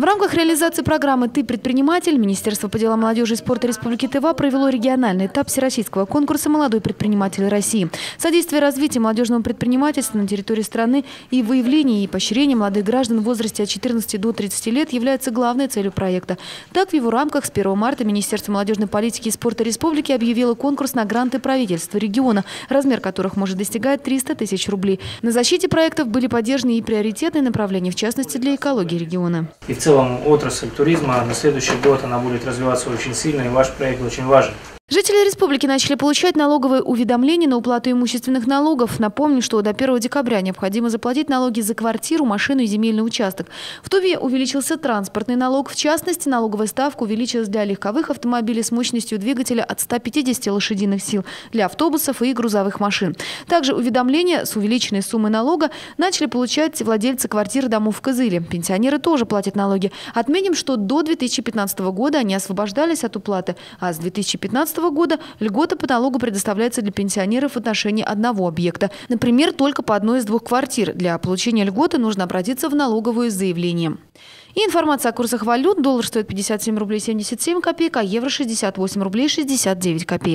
В рамках реализации программы «Ты предприниматель» Министерство по делам молодежи и спорта Республики Тыва провело региональный этап всероссийского конкурса «Молодой предприниматель России». Содействие развитию молодежного предпринимательства на территории страны и выявление и поощрение молодых граждан в возрасте от 14 до 30 лет является главной целью проекта. Так, в его рамках с 1 марта Министерство молодежной политики и спорта Республики объявило конкурс на гранты правительства региона, размер которых может достигать 300 тысяч рублей. На защите проектов были поддержаны и приоритетные направления, в частности для экологии региона. Целом отрасль туризма на следующий год она будет развиваться очень сильно, и ваш проект очень важен. Жители республики начали получать налоговые уведомления на уплату имущественных налогов. Напомню, что до 1 декабря необходимо заплатить налоги за квартиру, машину и земельный участок. В Туве увеличился транспортный налог. В частности, налоговая ставка увеличилась для легковых автомобилей с мощностью двигателя от 150 лошадиных сил, для автобусов и грузовых машин. Также уведомления с увеличенной суммой налога начали получать владельцы квартир домов в Кызыле. Пенсионеры тоже платят налоги. Отметим, что до 2015 года они освобождались от уплаты, а с 2015 года льгота по налогу предоставляется для пенсионеров в отношении одного объекта. Например, только по одной из двух квартир. Для получения льготы нужно обратиться в налоговую с заявлением. И информация о курсах валют. Доллар стоит 57 рублей 77 копеек, а евро 68 рублей 69 копеек.